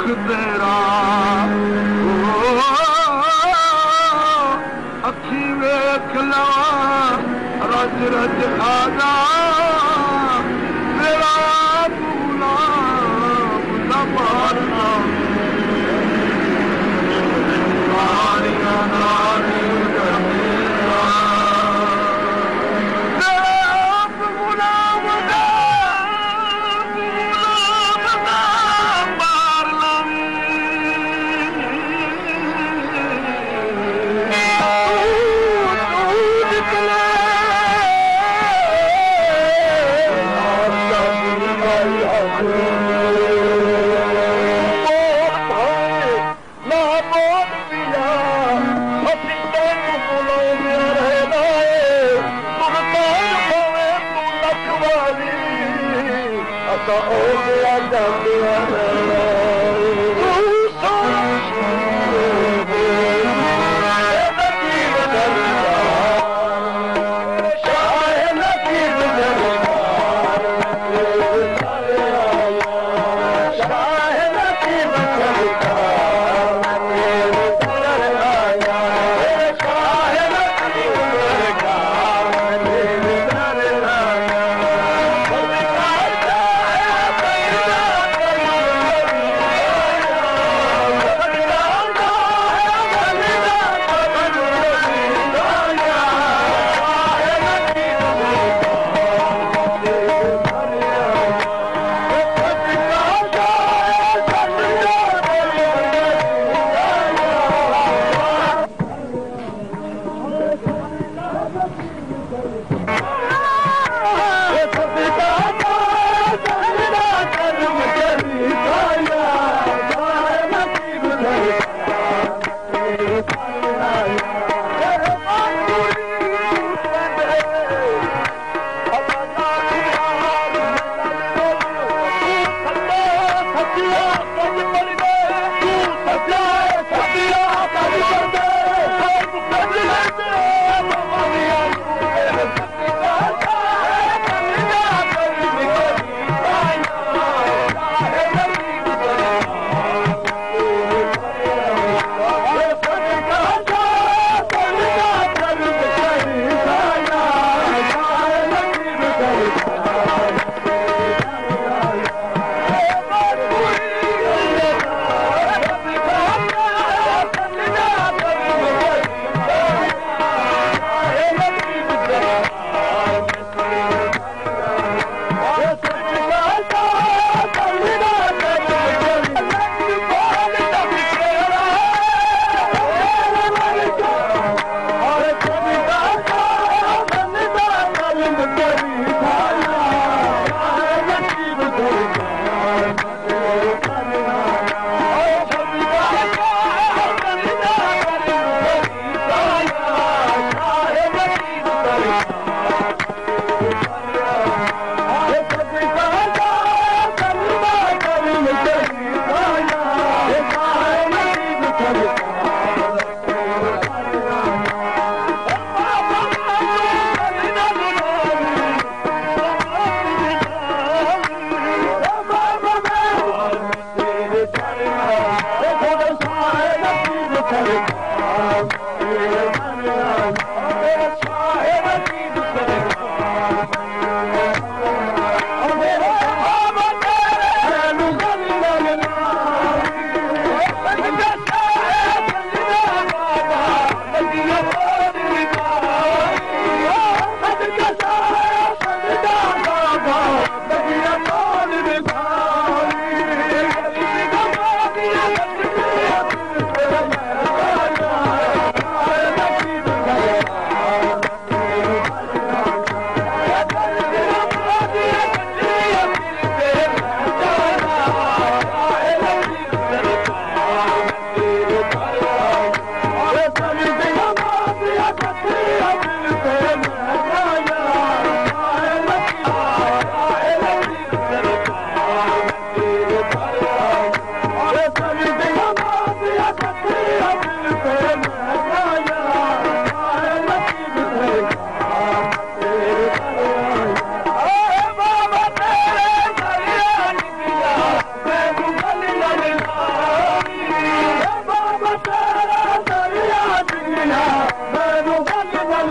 दुख तेरा अखी वेख ला रज रज आजा तेरा पूला पारिया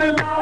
Hallelujah.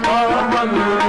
Mama,